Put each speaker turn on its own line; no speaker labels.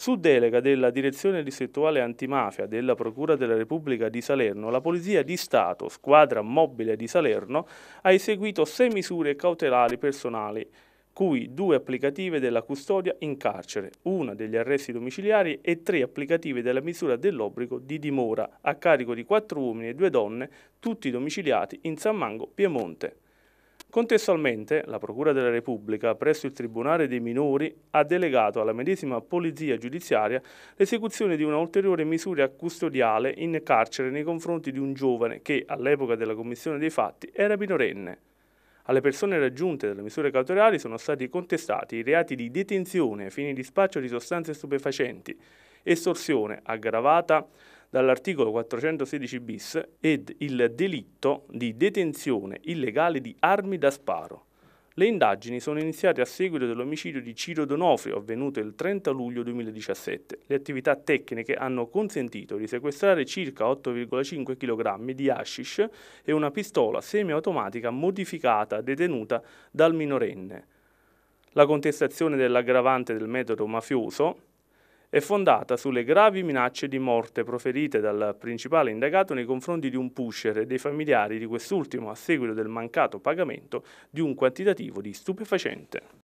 Su delega della Direzione Distrettuale Antimafia della Procura della Repubblica di Salerno, la Polizia di Stato, squadra mobile di Salerno, ha eseguito sei misure cautelari personali, cui due applicative della custodia in carcere, una degli arresti domiciliari e tre applicative della misura dell'obbligo di dimora, a carico di quattro uomini e due donne, tutti domiciliati in San Mango, Piemonte. Contestualmente, la Procura della Repubblica, presso il Tribunale dei minori, ha delegato alla medesima Polizia Giudiziaria l'esecuzione di una ulteriore misura custodiale in carcere nei confronti di un giovane che, all'epoca della commissione dei fatti, era minorenne. Alle persone raggiunte dalle misure cautelari sono stati contestati i reati di detenzione a fini di spaccio di sostanze stupefacenti, estorsione aggravata dall'articolo 416 bis ed il delitto di detenzione illegale di armi da sparo. Le indagini sono iniziate a seguito dell'omicidio di Ciro Donofrio avvenuto il 30 luglio 2017. Le attività tecniche hanno consentito di sequestrare circa 8,5 kg di hashish e una pistola semiautomatica modificata detenuta dal minorenne. La contestazione dell'aggravante del metodo mafioso è fondata sulle gravi minacce di morte proferite dal principale indagato nei confronti di un pusher e dei familiari di quest'ultimo a seguito del mancato pagamento di un quantitativo di stupefacente.